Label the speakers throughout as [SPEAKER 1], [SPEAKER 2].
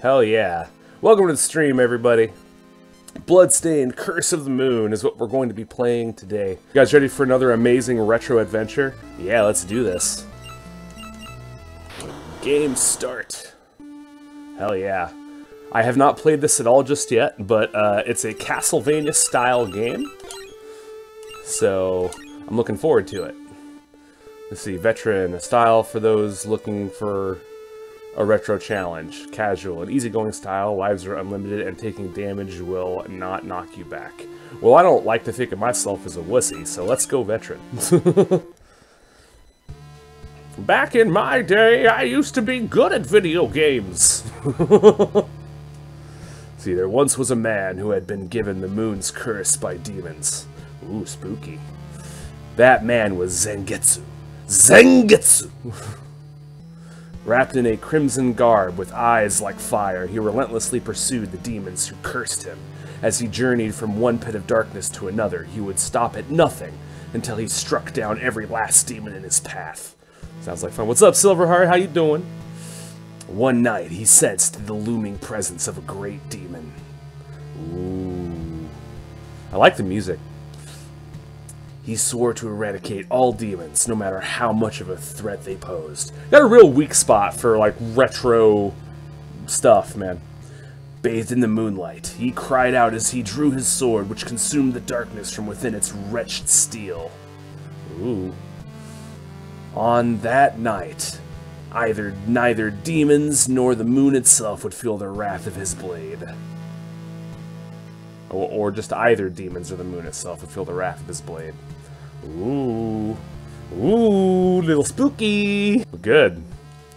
[SPEAKER 1] Hell yeah. Welcome to the stream, everybody. Bloodstained Curse of the Moon is what we're going to be playing today. You guys ready for another amazing retro adventure? Yeah, let's do this. Game start. Hell yeah. I have not played this at all just yet, but uh, it's a Castlevania-style game. So, I'm looking forward to it. Let's see, veteran style for those looking for a retro challenge. Casual, an easygoing style, lives are unlimited, and taking damage will not knock you back. Well, I don't like to think of myself as a wussy, so let's go veteran. Back in my day, I used to be good at video games. See, there once was a man who had been given the moon's curse by demons. Ooh, spooky. That man was Zangetsu. Zangetsu! Wrapped in a crimson garb with eyes like fire, he relentlessly pursued the demons who cursed him. As he journeyed from one pit of darkness to another, he would stop at nothing until he struck down every last demon in his path. Sounds like fun. What's up, Silverheart? How you doing? One night, he sensed the looming presence of a great demon. Ooh. I like the music. He swore to eradicate all demons, no matter how much of a threat they posed. Got a real weak spot for, like, retro stuff, man. Bathed in the moonlight, he cried out as he drew his sword, which consumed the darkness from within its wretched steel. Ooh. On that night, either neither demons nor the moon itself would feel the wrath of his blade. Or, or just either demons or the moon itself would feel the wrath of his blade. Ooh. Ooh, little spooky. Good.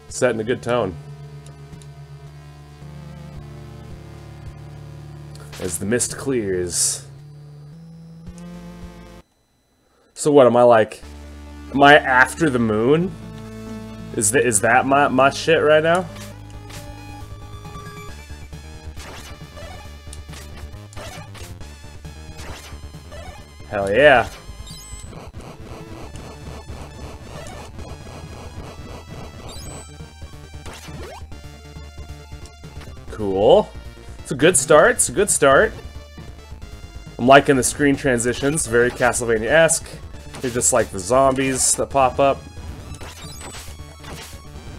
[SPEAKER 1] Setting a good tone. As the mist clears. So what, am I like... Am I after the moon? Is that is that my my shit right now? Hell yeah. Cool. It's a good start. It's a good start. I'm liking the screen transitions. Very Castlevania-esque. They're just like the zombies that pop up.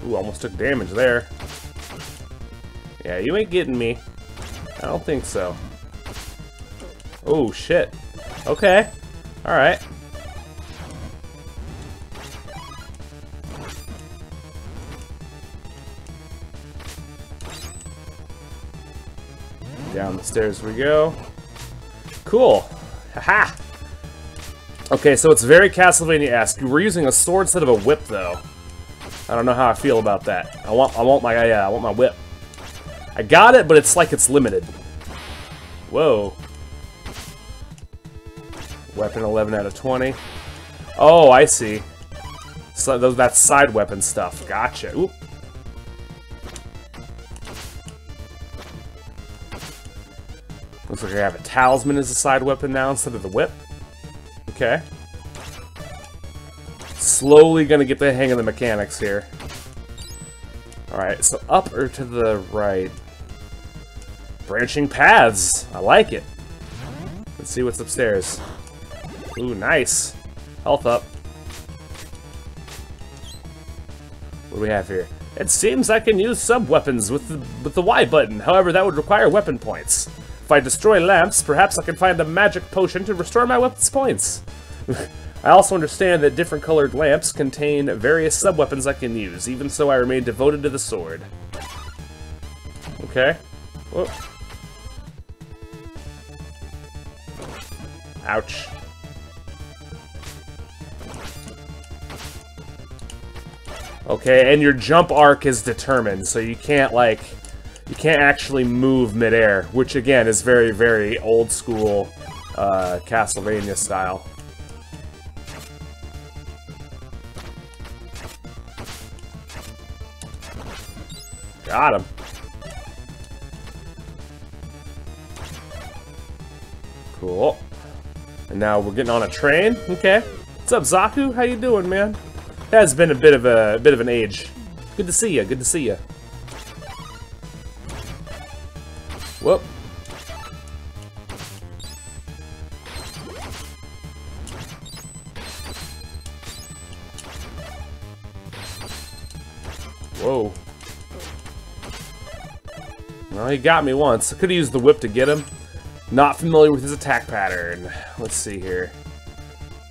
[SPEAKER 1] Ooh, almost took damage there. Yeah, you ain't getting me. I don't think so. Oh, shit. Okay. Alright. Down the stairs we go. Cool. Haha! Okay, so it's very Castlevania-esque. We're using a sword instead of a whip, though. I don't know how I feel about that. I want, I want my, yeah, I want my whip. I got it, but it's like it's limited. Whoa. Weapon 11 out of 20. Oh, I see. So that's side weapon stuff. Gotcha. Oop. Looks like I have a talisman as a side weapon now instead of the whip. Okay. Slowly gonna get the hang of the mechanics here. Alright, so up or to the right? Branching paths! I like it. Let's see what's upstairs. Ooh, nice. Health up. What do we have here? It seems I can use sub-weapons with the, with the Y button. However, that would require weapon points. If I destroy lamps, perhaps I can find a magic potion to restore my weapon's points. I also understand that different colored lamps contain various sub-weapons I can use. Even so, I remain devoted to the sword. Okay. Whoa. Ouch. Okay, and your jump arc is determined, so you can't, like, can't actually move midair, which, again, is very, very old school uh, Castlevania style. Got him. Cool. And now we're getting on a train. Okay. What's up, Zaku? How you doing, man? It has been a bit of a, a bit of an age. Good to see you. Good to see you. Whoop. Whoa. Well, he got me once. I could have used the whip to get him. Not familiar with his attack pattern. Let's see here.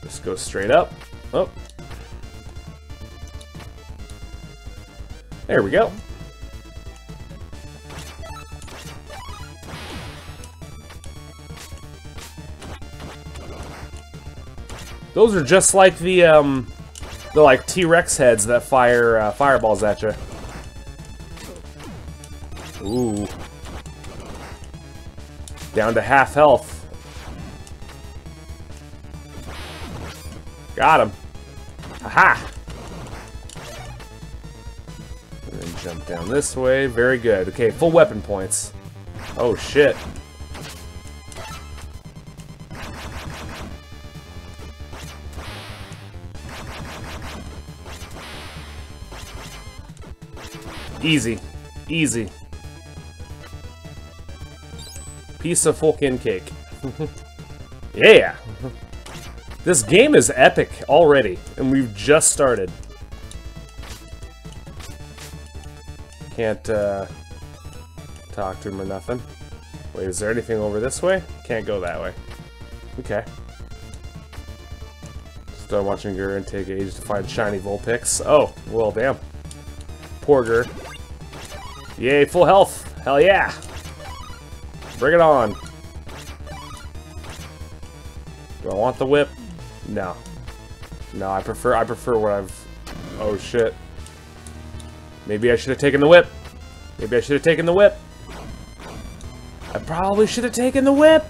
[SPEAKER 1] Just go straight up. Oh. There we go. Those are just like the, um, the, like, T-Rex heads that fire uh, fireballs at you. Ooh. Down to half health. Got him. Aha! And then jump down this way. Very good. Okay, full weapon points. Oh, shit. Easy. Easy. Piece of fucking cake. yeah! This game is epic already, and we've just started. Can't, uh, talk to him or nothing. Wait, is there anything over this way? Can't go that way. Okay. Start watching Gurren take age to find shiny Vulpix. Oh, well, damn. Poor Gur. Yay, full health! Hell yeah! Bring it on! Do I want the whip? No. No, I prefer I prefer what I've Oh shit. Maybe I should have taken the whip. Maybe I should have taken the whip. I probably should have taken the whip.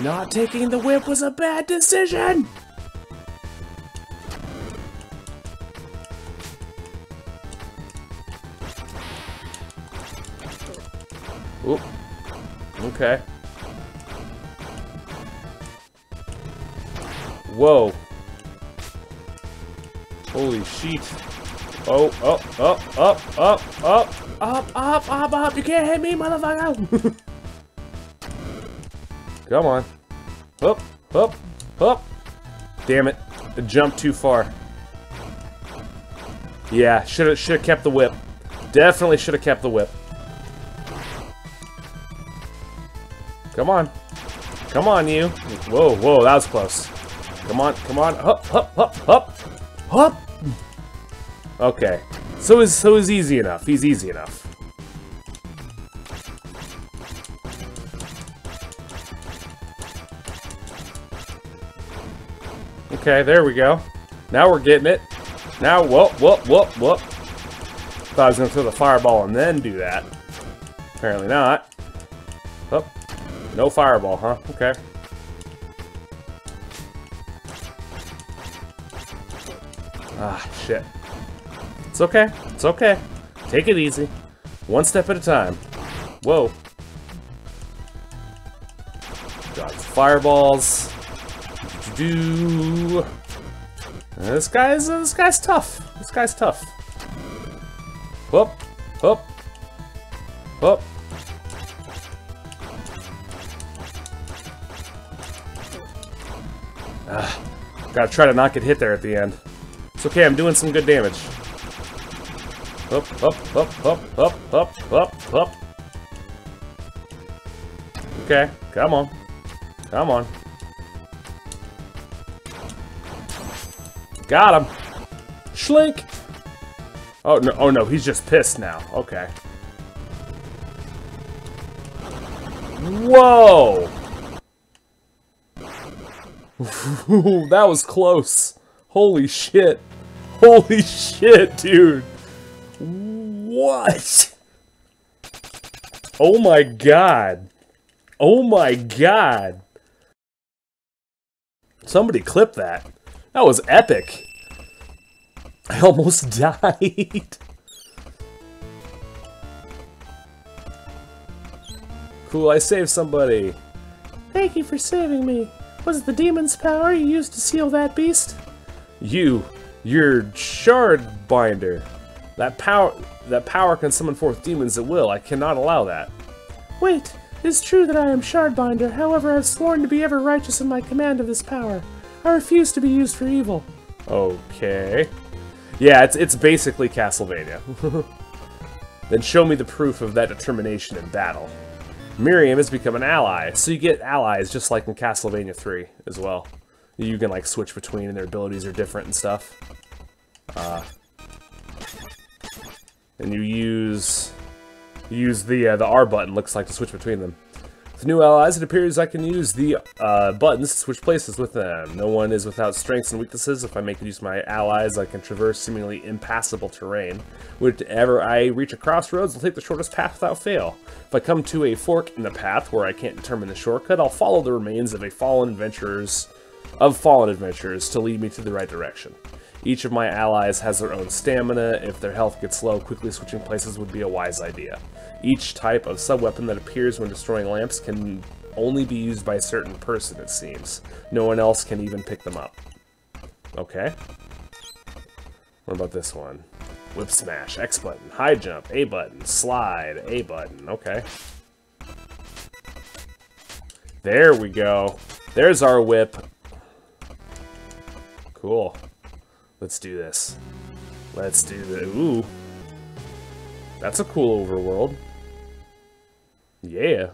[SPEAKER 1] Not taking the whip was a bad decision. Okay. Whoa. Holy sheet. Oh, oh, oh, up, up, up, up, up, up, up. You can't hit me, motherfucker. Come on. Up, up, up. Damn it. I jumped too far. Yeah, should have should have kept the whip. Definitely should have kept the whip. Come on. Come on, you. Whoa, whoa, that was close. Come on, come on. Hup, hup, hup, hup. Hup! Okay. So is so is easy enough. He's easy enough. Okay, there we go. Now we're getting it. Now, whoop, whoop, whoop, whoop. Thought I was going to throw the fireball and then do that. Apparently not. No fireball, huh? Okay. Ah, shit. It's okay. It's okay. Take it easy. One step at a time. Whoa. Got fireballs. Do. This guy's uh, this guy's tough. This guy's tough. Whoop, whoop, whoop. Ah, gotta try to not get hit there at the end. It's okay, I'm doing some good damage. Up, up, up, up, up, up, up, up. Okay, come on. Come on. Got him. Schlink. Oh no! Oh no! He's just pissed now. Okay. Whoa! That was close. Holy shit. Holy shit, dude. What? Oh my god. Oh my god. Somebody clip that. That was epic. I almost died. cool, I saved somebody. Thank you for saving me. Was it the demon's power you used to seal that beast? You, your shard binder. That power that power can summon forth demons at will. I cannot allow that.
[SPEAKER 2] Wait, it is true that I am Shardbinder, however I have sworn to be ever righteous in my command of this power. I refuse to be used for evil.
[SPEAKER 1] Okay. Yeah, it's it's basically Castlevania. then show me the proof of that determination in battle. Miriam has become an ally, so you get allies just like in Castlevania 3 as well. You can like switch between and their abilities are different and stuff. Uh, and you use use the uh, the R button looks like to switch between them. With new allies, it appears I can use the uh, buttons to switch places with them. No one is without strengths and weaknesses. If I make use of my allies, I can traverse seemingly impassable terrain. Whenever I reach a crossroads, I'll take the shortest path without fail. If I come to a fork in the path where I can't determine the shortcut, I'll follow the remains of a fallen adventurers of fallen adventurers to lead me to the right direction. Each of my allies has their own stamina. If their health gets low, quickly switching places would be a wise idea. Each type of sub-weapon that appears when destroying lamps can only be used by a certain person, it seems. No one else can even pick them up. Okay. What about this one? Whip smash, X button, high jump, A button, slide, A button, okay. There we go. There's our whip. Cool. Let's do this. Let's do the... Ooh. That's a cool overworld. Yeah.